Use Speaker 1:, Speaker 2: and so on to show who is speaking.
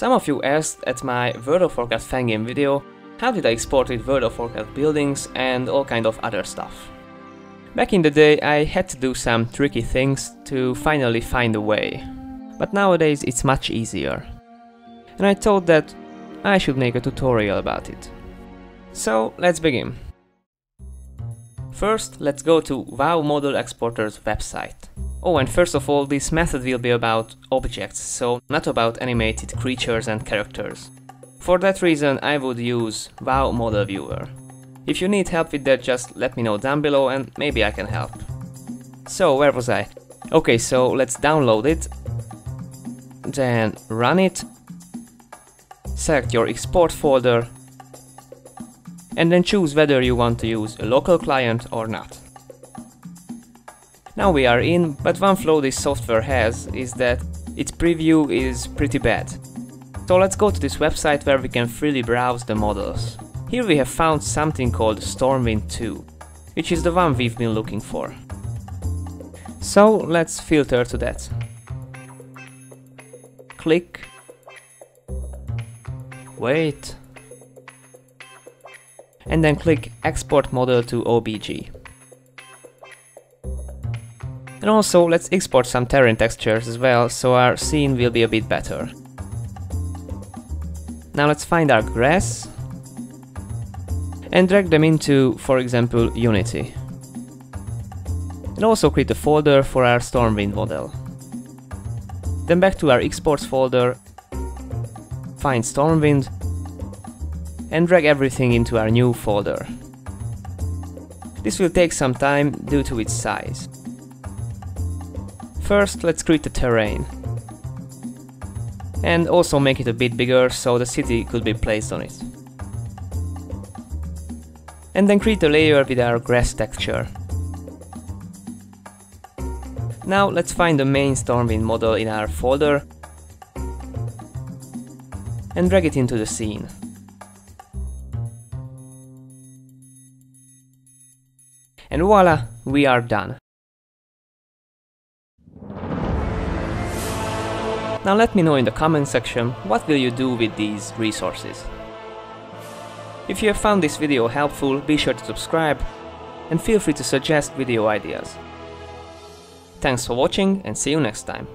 Speaker 1: Some of you asked at my World of Warcraft fangame video how did I export with World of Warcraft buildings and all kind of other stuff. Back in the day I had to do some tricky things to finally find a way, but nowadays it's much easier. And I thought that I should make a tutorial about it. So let's begin. First, let's go to WoW Model Exporter's website. Oh, and first of all, this method will be about objects, so not about animated creatures and characters. For that reason, I would use WoW Model Viewer. If you need help with that, just let me know down below and maybe I can help. So, where was I? Okay, so let's download it, then run it, select your export folder, and then choose whether you want to use a local client or not. Now we are in, but one flaw this software has is that its preview is pretty bad. So let's go to this website where we can freely browse the models. Here we have found something called Stormwind 2, which is the one we've been looking for. So let's filter to that. Click. Wait and then click Export Model to OBJ. And also, let's export some terrain textures as well, so our scene will be a bit better. Now let's find our grass and drag them into, for example, Unity. And also create a folder for our Stormwind model. Then back to our exports folder, find Stormwind and drag everything into our new folder. This will take some time due to its size. First, let's create the terrain. And also make it a bit bigger so the city could be placed on it. And then create a layer with our grass texture. Now let's find the main Stormwind model in our folder and drag it into the scene. And voila, we are done. Now let me know in the comment section what will you do with these resources. If you have found this video helpful, be sure to subscribe and feel free to suggest video ideas. Thanks for watching and see you next time.